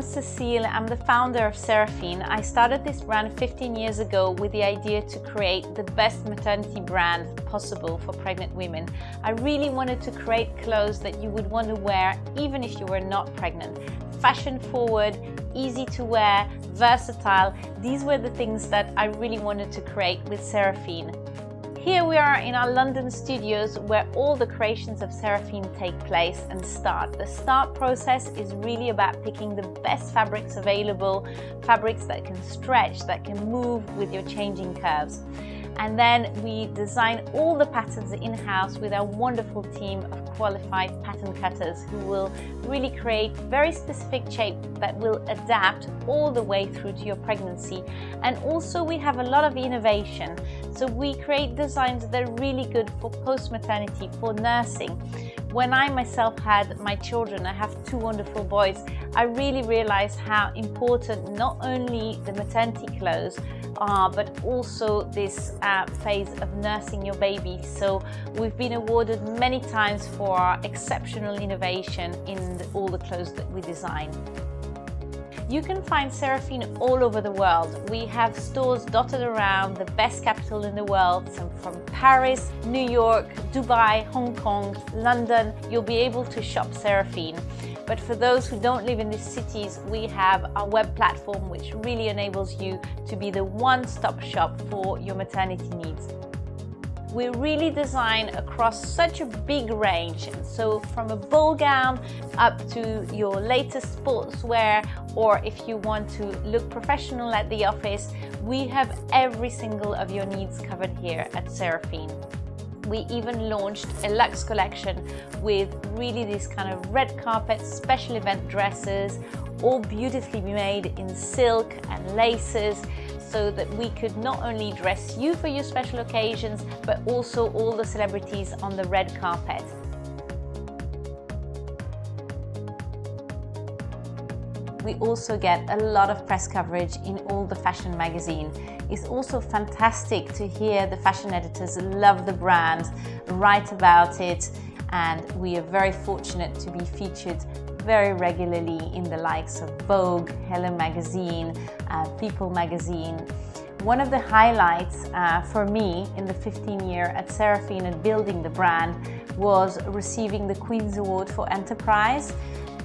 Cecile. I'm the founder of Seraphine. I started this brand 15 years ago with the idea to create the best maternity brand possible for pregnant women. I really wanted to create clothes that you would want to wear even if you were not pregnant. Fashion forward, easy to wear, versatile. These were the things that I really wanted to create with Seraphine. Here we are in our London studios where all the creations of Seraphine take place and start. The start process is really about picking the best fabrics available, fabrics that can stretch, that can move with your changing curves. And then we design all the patterns in-house with our wonderful team of qualified pattern cutters who will really create very specific shape that will adapt all the way through to your pregnancy. And also we have a lot of innovation. So we create designs that are really good for post-maternity, for nursing. When I myself had my children, I have two wonderful boys, I really realized how important not only the maternity clothes are, but also this uh, phase of nursing your baby. So we've been awarded many times for our exceptional innovation in the, all the clothes that we design. You can find Seraphine all over the world. We have stores dotted around the best capital in the world, from Paris, New York, Dubai, Hong Kong, London. You'll be able to shop Seraphine. But for those who don't live in these cities, we have a web platform which really enables you to be the one-stop shop for your maternity needs we really design across such a big range. So from a ball gown up to your latest sportswear, or if you want to look professional at the office, we have every single of your needs covered here at Seraphine. We even launched a luxe collection with really this kind of red carpet special event dresses, all beautifully made in silk and laces so that we could not only dress you for your special occasions, but also all the celebrities on the red carpet. we also get a lot of press coverage in all the fashion magazine. It's also fantastic to hear the fashion editors love the brand, write about it, and we are very fortunate to be featured very regularly in the likes of Vogue, Hello Magazine, uh, People Magazine. One of the highlights uh, for me in the 15 year at Seraphine and building the brand was receiving the Queen's Award for Enterprise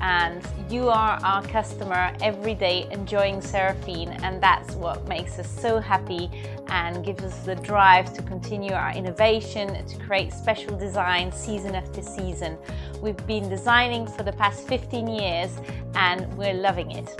and you are our customer every day enjoying Seraphine and that's what makes us so happy and gives us the drive to continue our innovation, to create special designs season after season. We've been designing for the past 15 years and we're loving it.